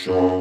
show.